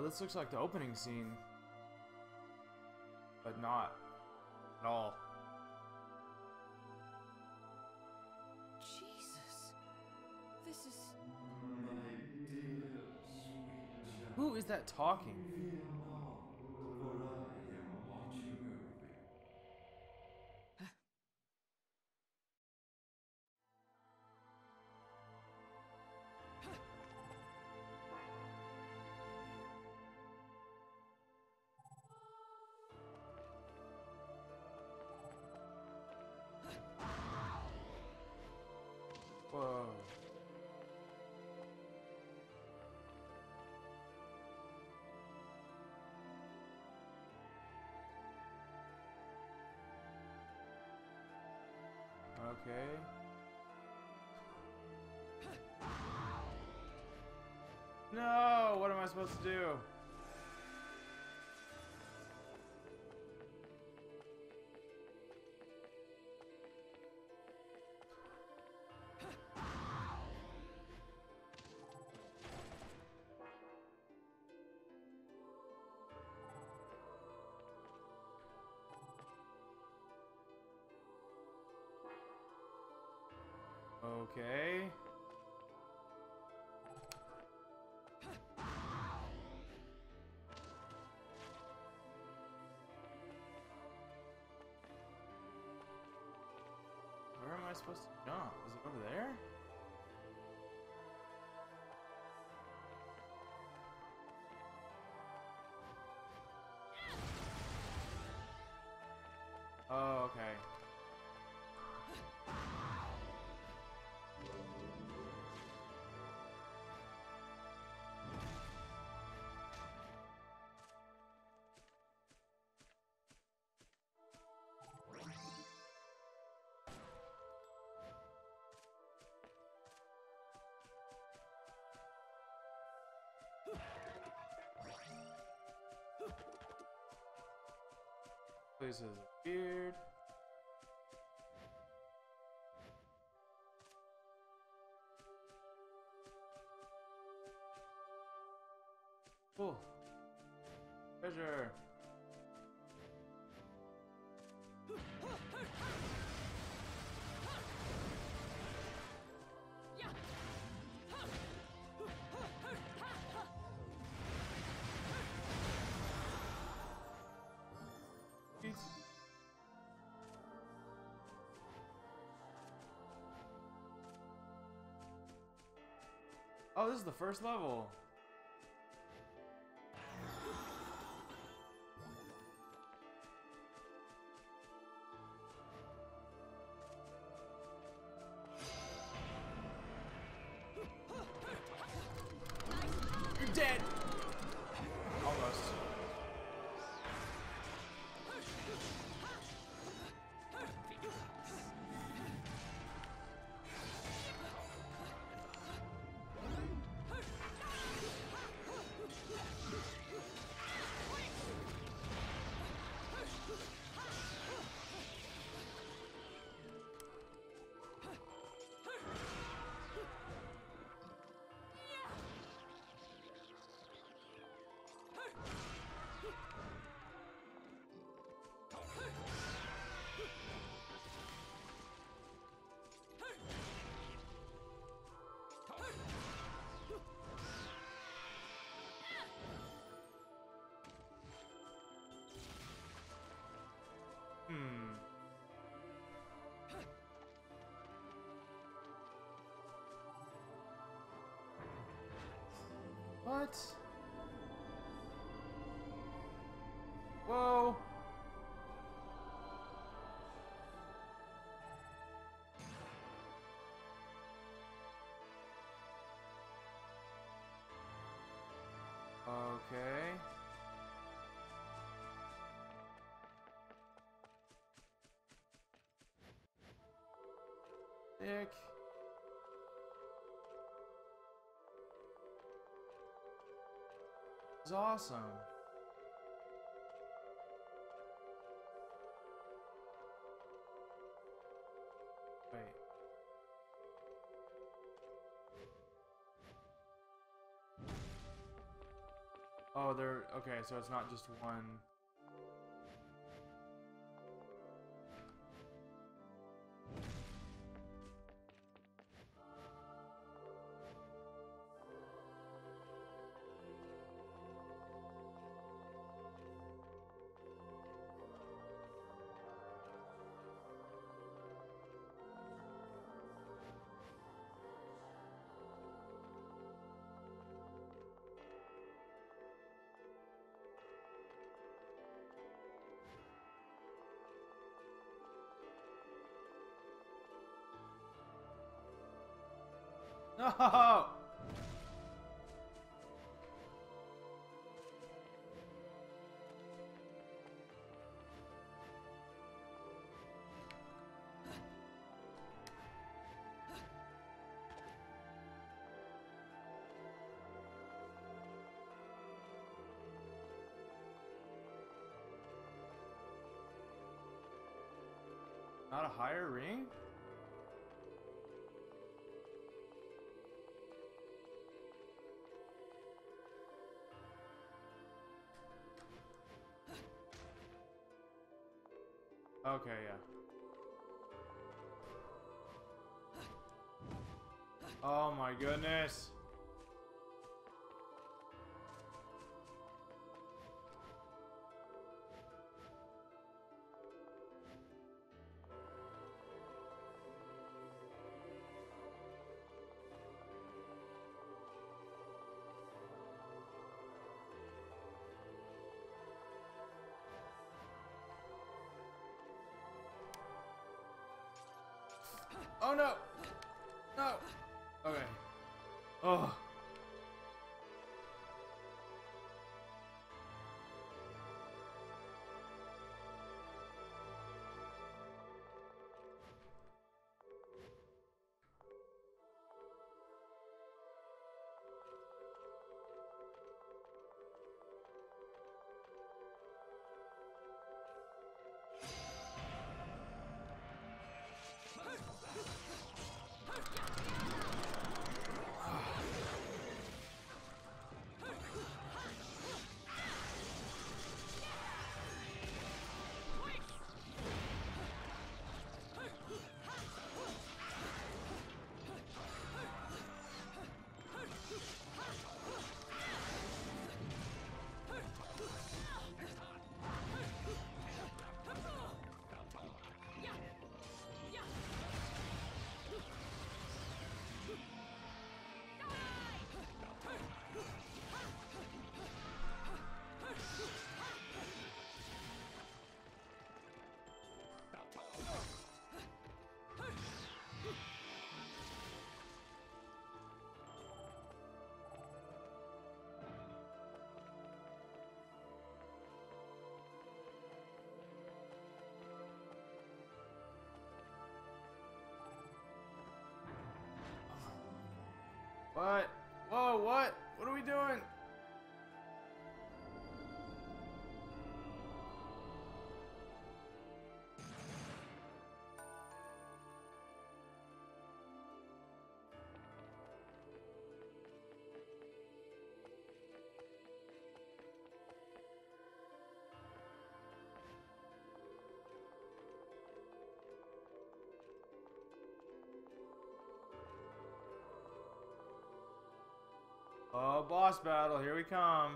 Oh, this looks like the opening scene. But not at all. Jesus. This is. Who is that talking? Okay. No, what am I supposed to do? Okay. Where am I supposed to jump? Is it over there? Place is weird. Cool. Treasure. Oh, this is the first level. What? Whoa. Okay. Dick. It's awesome. Wait. Oh, they're okay. So it's not just one. Not a higher ring? Okay, yeah. Oh my goodness. Oh no! No! Okay. Oh. What? Whoa, what? What are we doing? Oh, boss battle, here we come.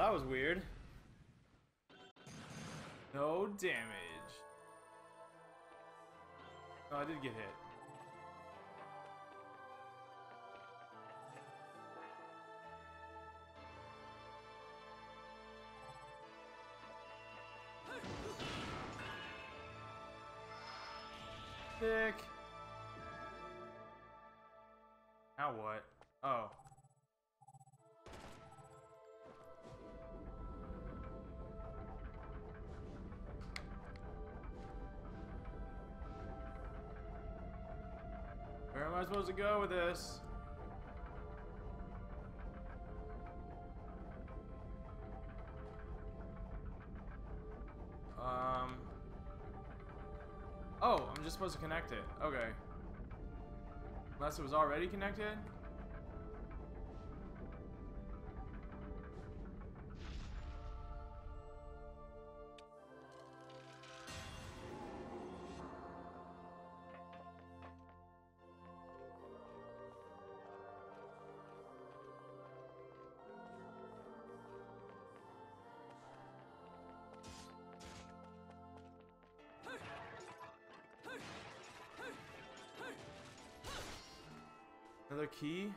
That was weird. No damage. Oh, I did get hit. Thick. Now what? Oh. Am I supposed to go with this? Um. Oh, I'm just supposed to connect it. Okay. Unless it was already connected? Another key?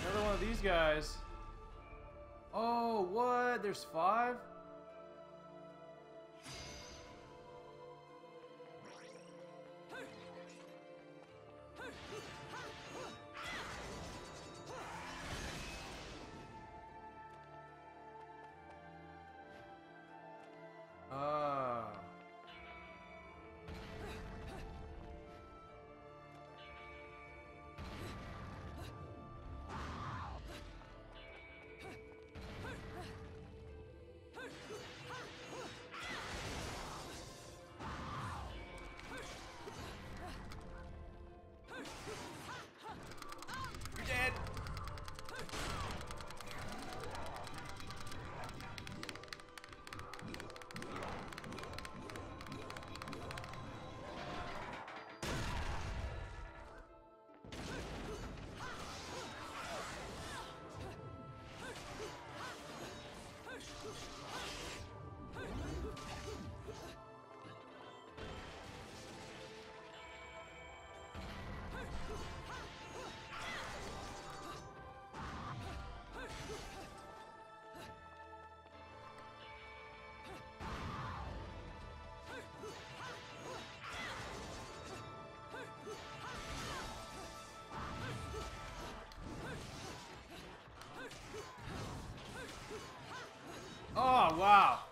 Another one of these guys. Oh, what? There's five? Wow.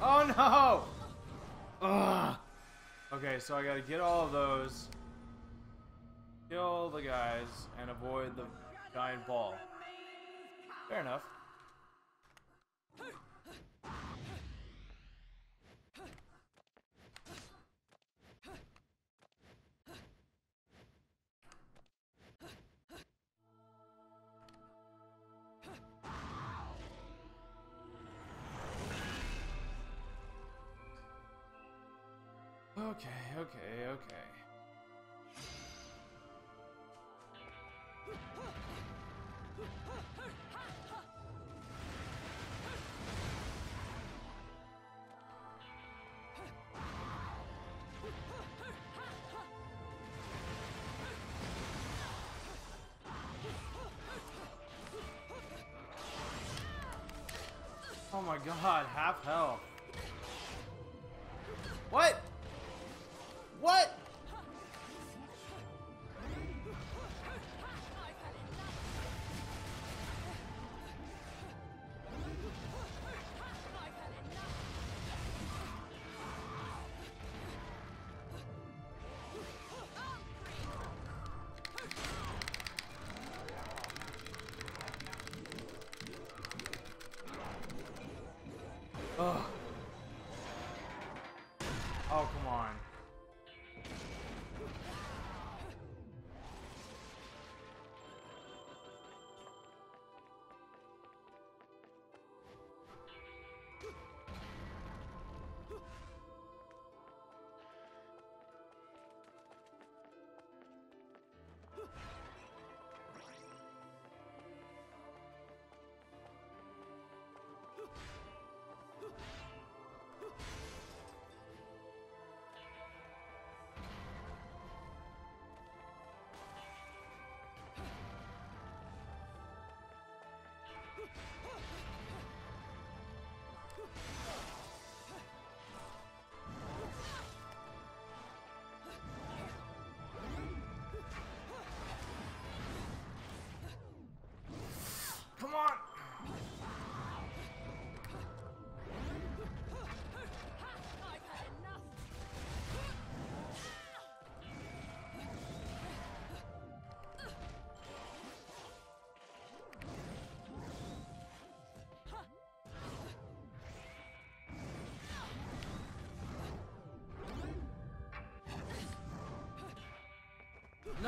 Oh no! Ugh. Okay, so I gotta get all of those, kill the guys, and avoid the giant ball. Fair enough. Okay, okay, okay. Oh my god, half health. What? What?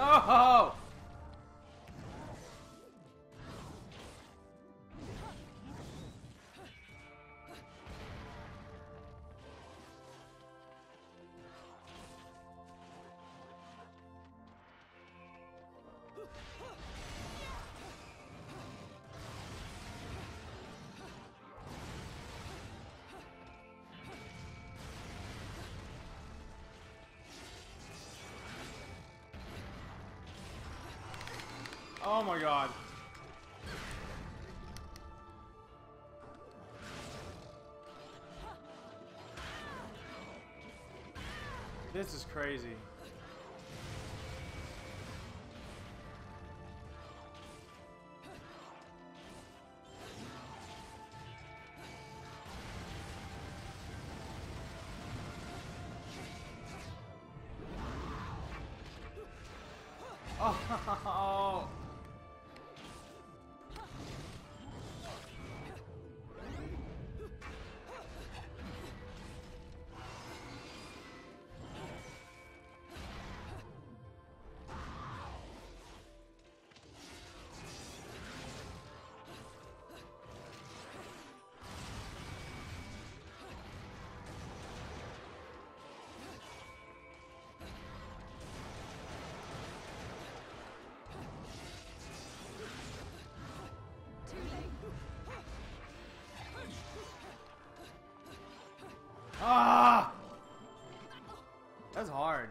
No! Oh my god. This is crazy. Oh, That's hard.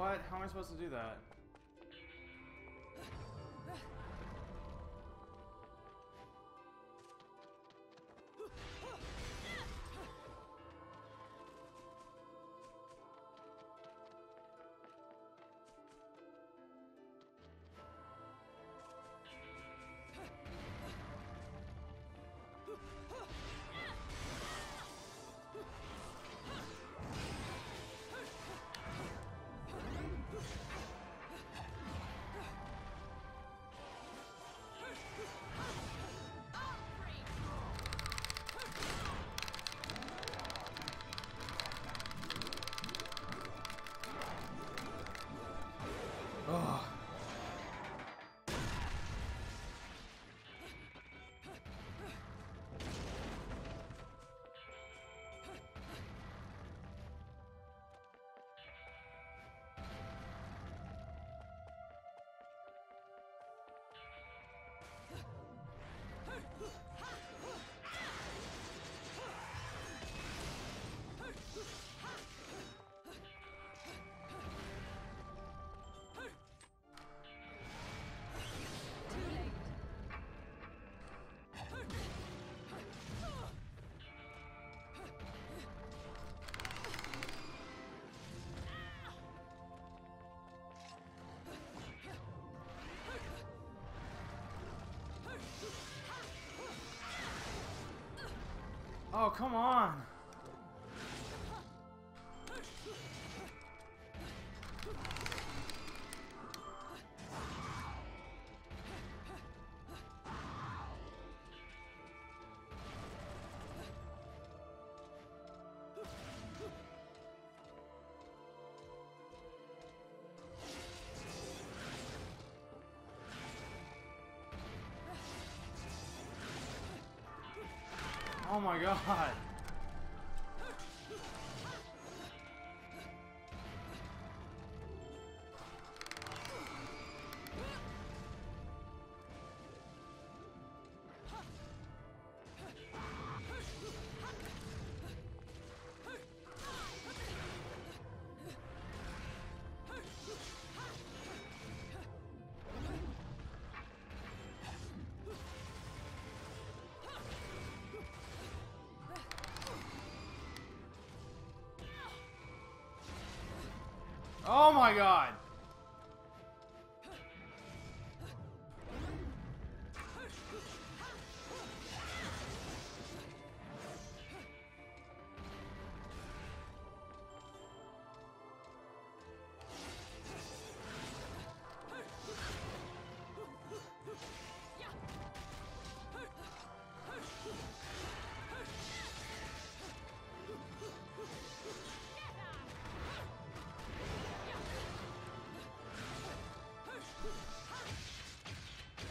What? How am I supposed to do that? Oh, come on. Oh my god. My god.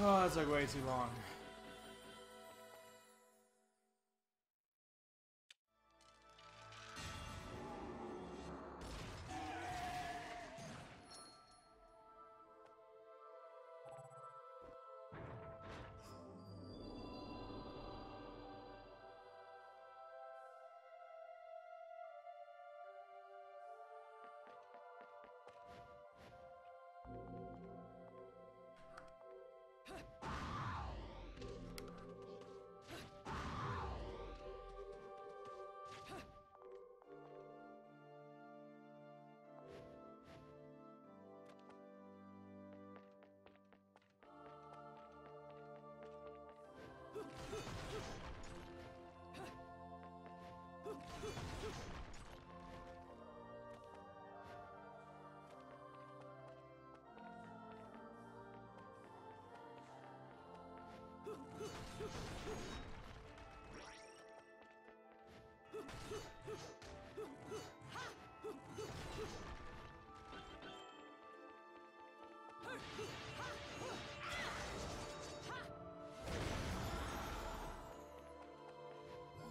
Oh, that's like way too long.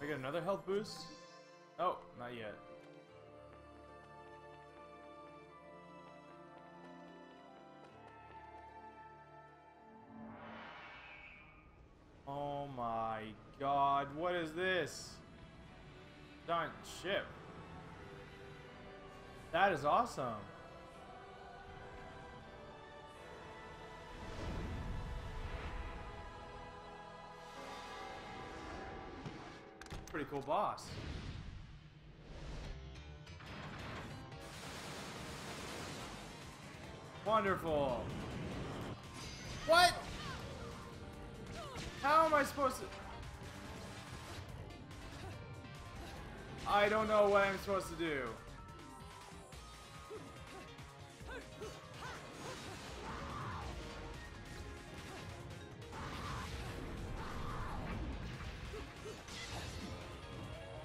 I get another health boost? Oh, not yet. My god, what is this? Giant ship. That is awesome. Pretty cool boss. Wonderful. What? How am I supposed to... I don't know what I'm supposed to do.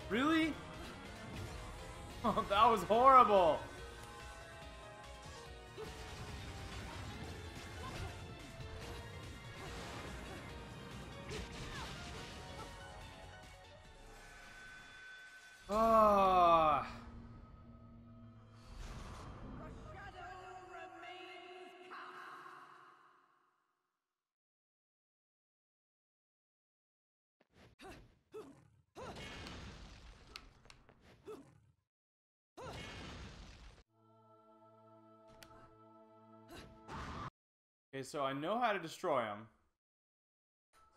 Really? Oh, that was horrible. Okay, so I know how to destroy them.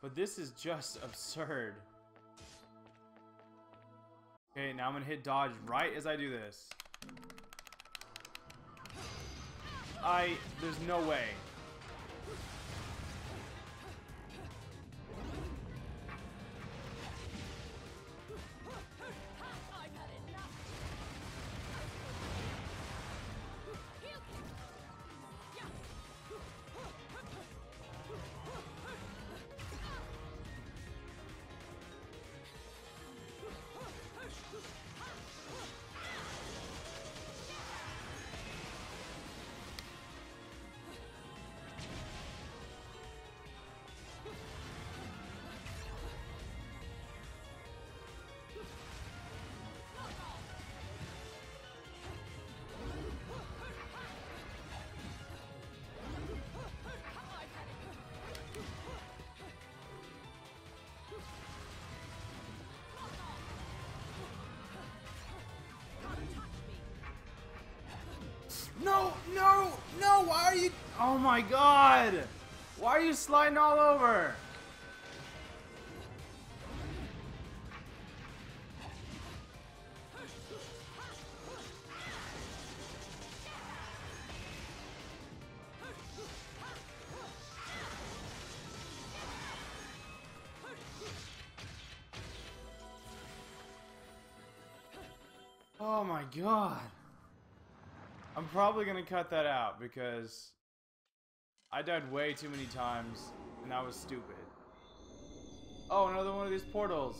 But this is just absurd. Okay, now I'm gonna hit dodge right as I do this. I... there's no way. You... Oh my god! Why are you sliding all over? Oh my god. I'm probably gonna cut that out because I died way too many times and that was stupid. Oh, another one of these portals.